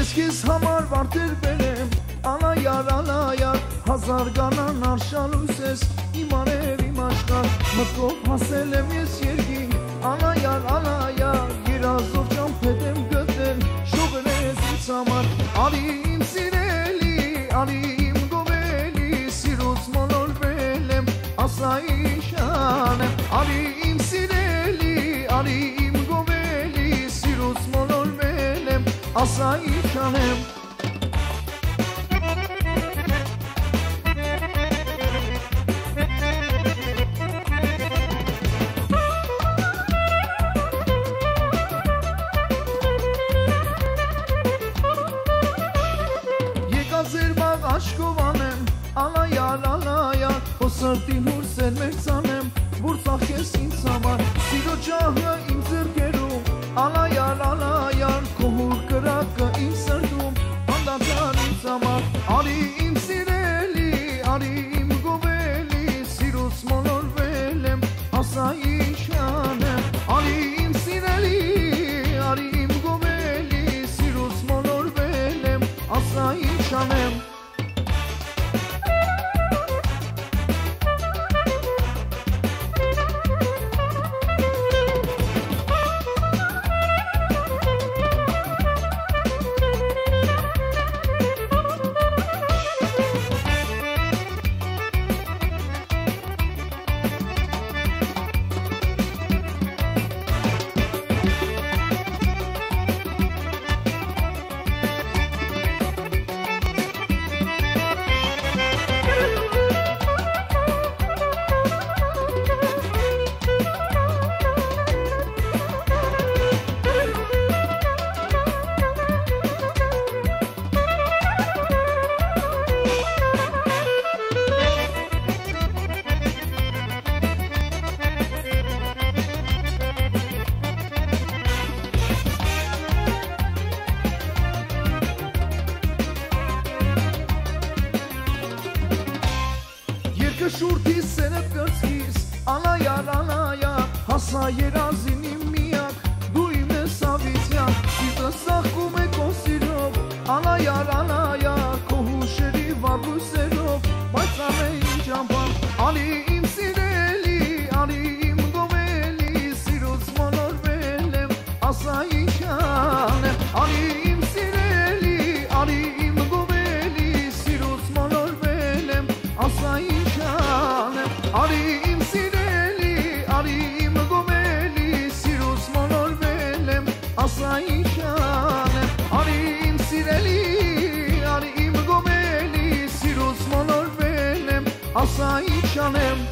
Ես քեզ համար վարտեր բերեմ Անայար, անայար Հազար գանան արշալույս ես Իմ արև, իմ աշխար Մտքով հասել եմ ես երգին Անայար, անայար Երազով ճամփետ եմ գտել Շողերես ինձ համար Արի իմ սիրելի Արի իմ գովելի Սիրուց մոլորվել եմ Ասա մոլորվել եմ համար, Արի իմ սիրելի, արի իմ գովելի, Սիրուց մոլորվել եմ, ասա իշան եմ, Արի իմ սիրելի, արի իմ գովելի, Սիրուց մոլորվել եմ, ասա իշան եմ, Երկը շուրդի սենը կրծքիս Անայար, անայար Հասա երազին իմ միակ Դու իմ ես ավիզյան Սիտը սախկում է կո սիրով Անայար, անայար Արի իմ սիրելի, արի իմ գոմելի Սիրուց մոնորվել եմ, ասա ինչան եմ Արի իմ սիրելի, արի իմ գոմելի Սիրուց մոնորվել եմ, ասա ինչան եմ